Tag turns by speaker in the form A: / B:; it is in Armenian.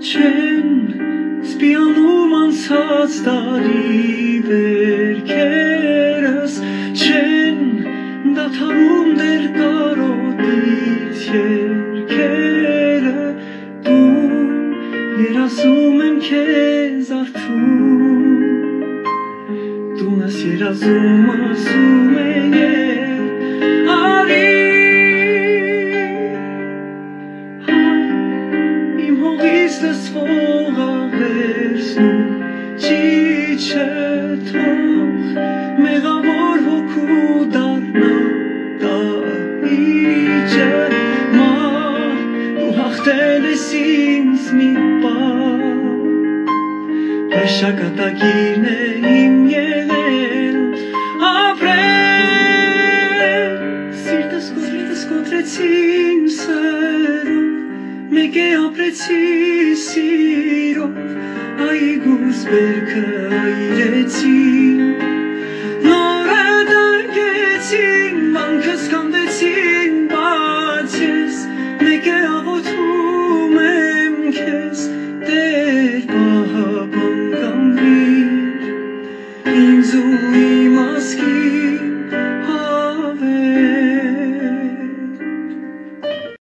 A: Չեն սպիանում անցած տարի վերքերս Չեն դաթարում դեր կարոտից երկերը Դու երասում եմ քեզ արթուն Դու նս երազում ասում է Իմ հողից լսվող աղերսնում Ճիչը թող մեղավոր հոգու դարնա Դահիճը մա Դու հաղթել ես ինձ մի պար Այս շակատագիրն է իմ եղել Ապրել Սիրտս սերով Մեկ է ապրեցի սիրով Այգուս բերքը այրեցին Նորը դարգեցին Մանքս կանդեցին Բայց ես մեկ է աղոթում եմ քեզ Տեր պահապան կամրիր Ինձ ու իմ ասկի